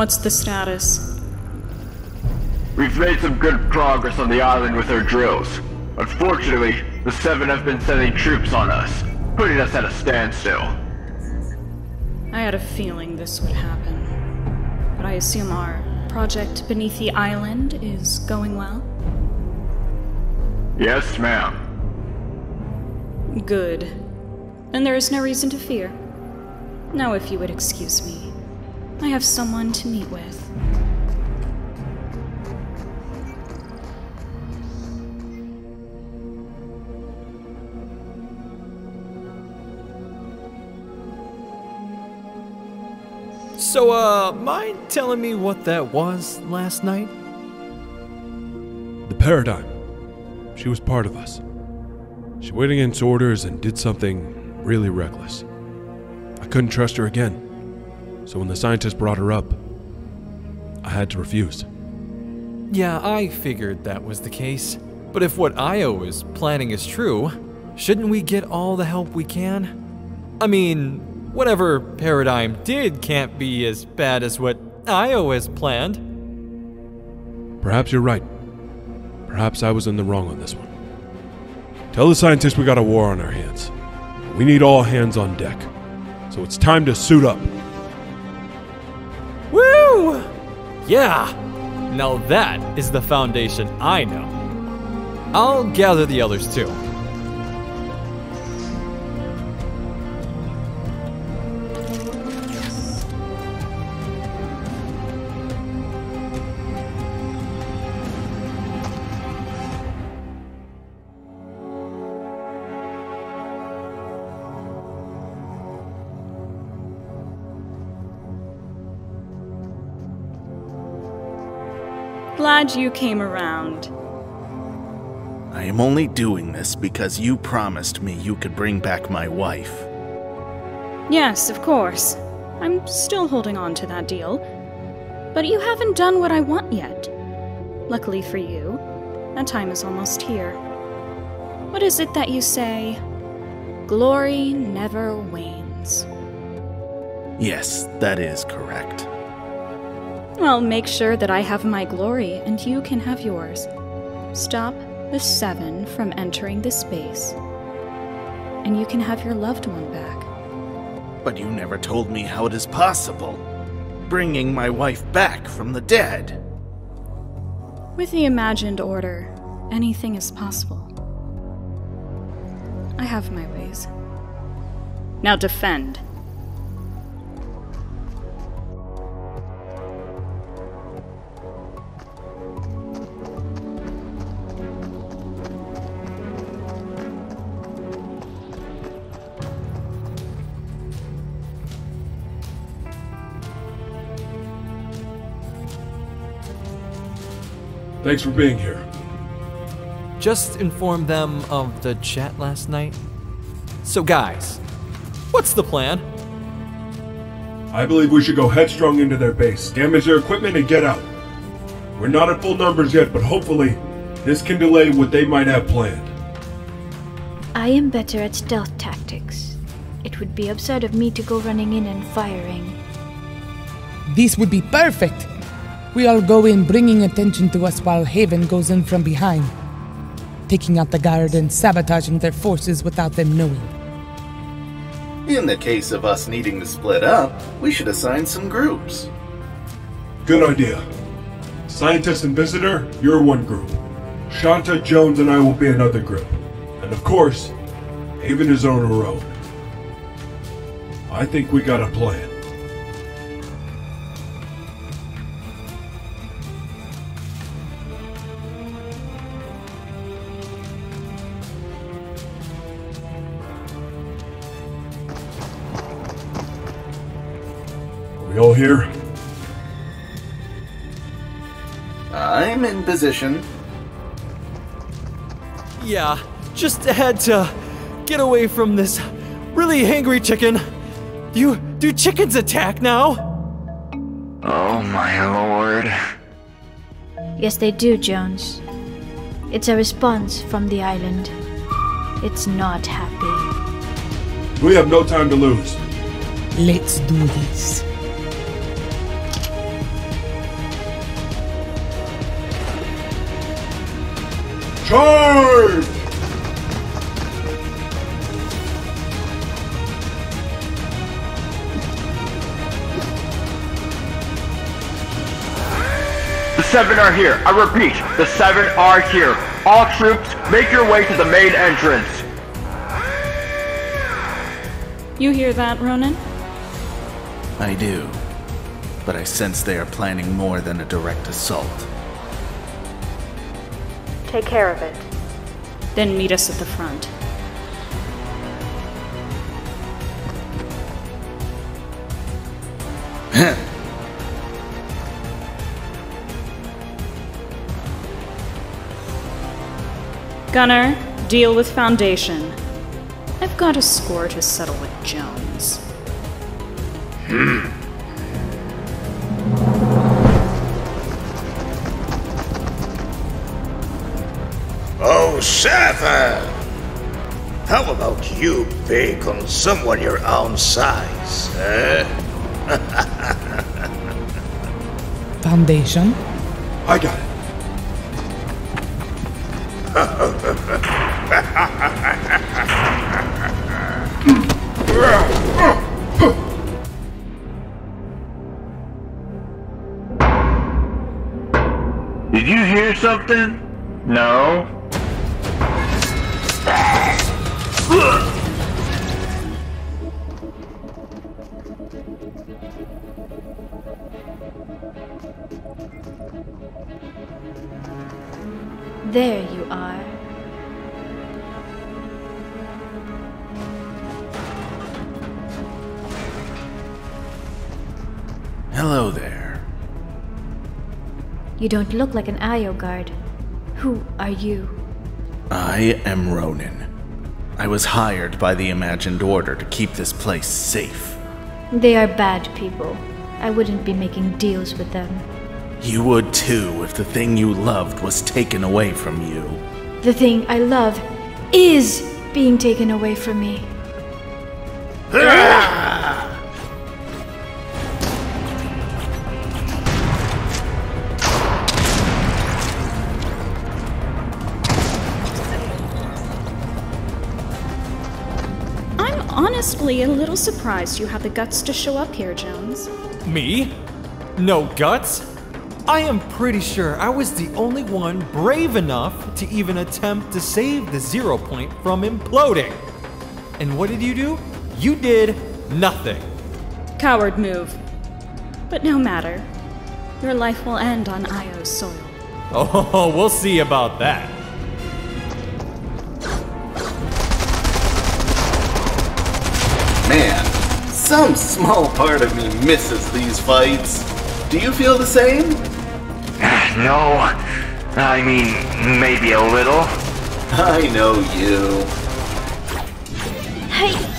What's the status? We've made some good progress on the island with our drills. Unfortunately, the Seven have been sending troops on us, putting us at a standstill. I had a feeling this would happen. But I assume our project beneath the island is going well? Yes, ma'am. Good. Then there is no reason to fear. Now, if you would excuse me, I have someone to meet with. So, uh, mind telling me what that was last night? The Paradigm. She was part of us. She went against orders and did something really reckless. I couldn't trust her again. So when the scientist brought her up, I had to refuse. Yeah, I figured that was the case. But if what Io is planning is true, shouldn't we get all the help we can? I mean, whatever Paradigm did can't be as bad as what Io has planned. Perhaps you're right. Perhaps I was in the wrong on this one. Tell the scientists we got a war on our hands. We need all hands on deck. So it's time to suit up. Yeah! Now that is the foundation I know. I'll gather the others too. Glad you came around. I am only doing this because you promised me you could bring back my wife. Yes, of course. I'm still holding on to that deal. But you haven't done what I want yet. Luckily for you, that time is almost here. What is it that you say? Glory never wanes. Yes, that is correct. Well, make sure that I have my glory and you can have yours. Stop the Seven from entering the space. And you can have your loved one back. But you never told me how it is possible. Bringing my wife back from the dead. With the imagined order, anything is possible. I have my ways. Now defend. Thanks for being here. Just inform them of the chat last night. So, guys, what's the plan? I believe we should go headstrong into their base, damage their equipment, and get out. We're not at full numbers yet, but hopefully, this can delay what they might have planned. I am better at stealth tactics. It would be absurd of me to go running in and firing. This would be perfect. We all go in bringing attention to us while Haven goes in from behind, taking out the guard and sabotaging their forces without them knowing. In the case of us needing to split up, we should assign some groups. Good idea. Scientist and Visitor, you're one group. Shanta, Jones, and I will be another group. And of course, Haven is on her own. I think we got a plan. Here? I'm in position. Yeah, just had to get away from this really hangry chicken. Do do chickens attack now? Oh my lord. Yes, they do, Jones. It's a response from the island. It's not happy. We have no time to lose. Let's do this. Charge! The seven are here. I repeat, the seven are here. All troops, make your way to the main entrance. You hear that, Ronin? I do. But I sense they are planning more than a direct assault. Take care of it. Then meet us at the front. Gunnar, deal with Foundation. I've got a score to settle with Jones. Oh, seven! How about you pick on someone your own size, eh? Foundation. I got it. Did you hear something? No? There you are. Hello there. You don't look like an IO guard. Who are you? I am Ronin. I was hired by the Imagined Order to keep this place safe. They are bad people. I wouldn't be making deals with them. You would too if the thing you loved was taken away from you. The thing I love is being taken away from me. Honestly a little surprised you have the guts to show up here, Jones. Me? No guts? I am pretty sure I was the only one brave enough to even attempt to save the zero point from imploding. And what did you do? You did nothing. Coward move. But no matter. Your life will end on Io's soil. Oh, we'll see about that. Some small part of me misses these fights. Do you feel the same? No. I mean, maybe a little. I know you. Hey!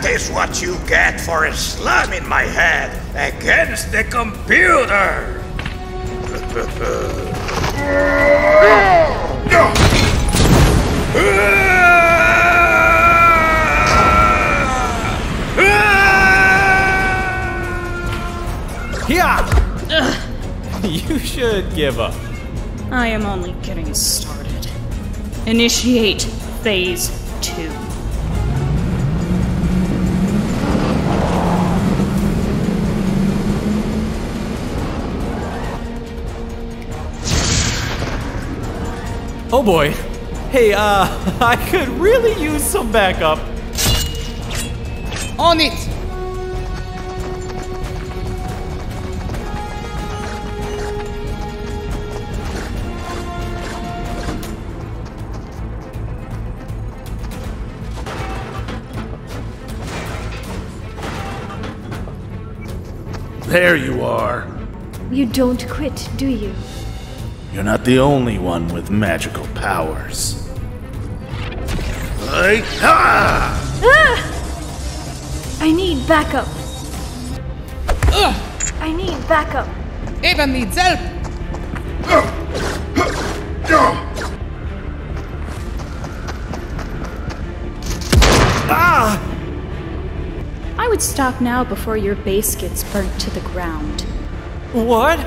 That is what you get for slamming my head against the computer! Yeah! You should give up. I am only getting started. Initiate Phase 2. Oh boy. Hey, uh, I could really use some backup. On it! There you are. You don't quit, do you? You're not the only one with magical powers. Ah! I need backup. I need backup. Haven needs help! I would stop now before your base gets burnt to the ground. What?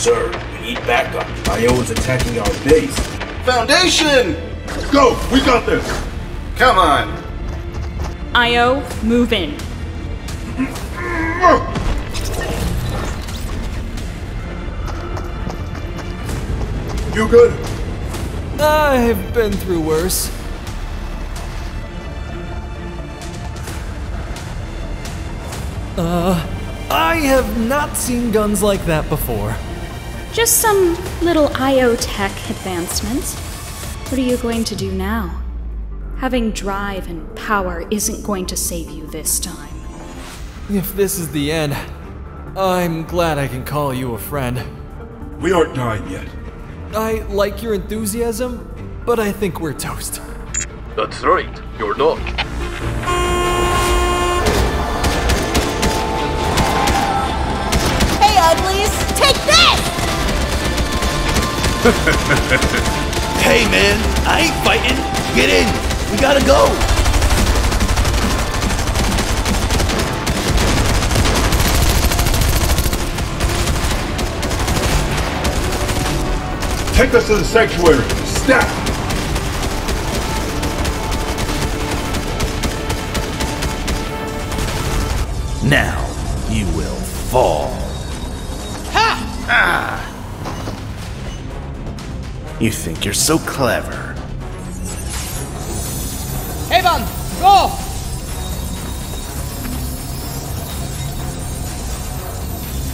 Sir, we need backup. IO is attacking our base. Foundation! Go! We got this! Come on! Io, move in. You good? I've been through worse. Uh, I have not seen guns like that before. Just some little IO tech advancements. What are you going to do now? Having drive and power isn't going to save you this time. If this is the end, I'm glad I can call you a friend. We aren't dying yet. I like your enthusiasm, but I think we're toast. That's right, you're not. Hey, uglies, take this! Hey man, I ain't fighting. Get in. We gotta go. Take us to the sanctuary. Snap! Now you will fall. You think you're so clever. Haven, go!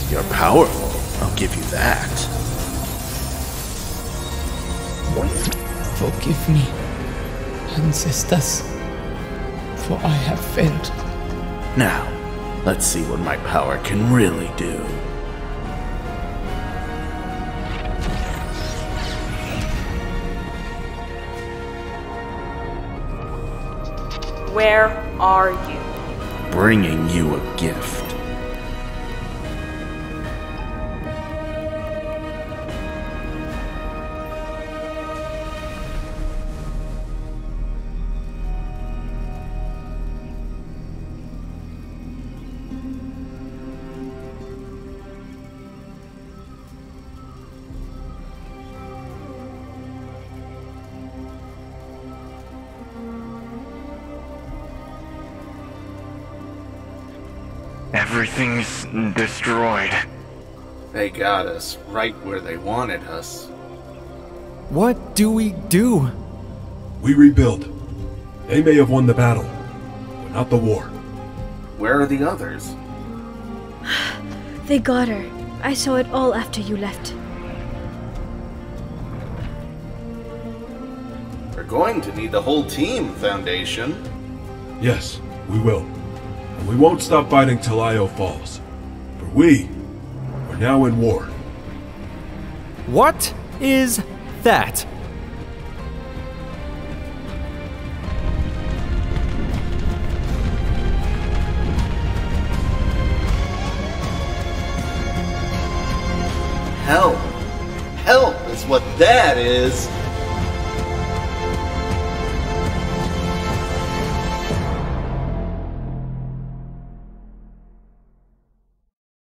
You're powerful. I'll give you that. Forgive me, ancestors, for I have failed. Now, let's see what my power can really do. Where are you? Bringing you a gift. Everything's destroyed. They got us right where they wanted us. What do we do? We rebuild. They may have won the battle, but not the war. Where are the others? They got her. I saw it all after you left. We're going to need the whole team, Foundation. Yes, we will. And we won't stop fighting till Io falls. For we are now in war. What is that? Help! Help is what that is!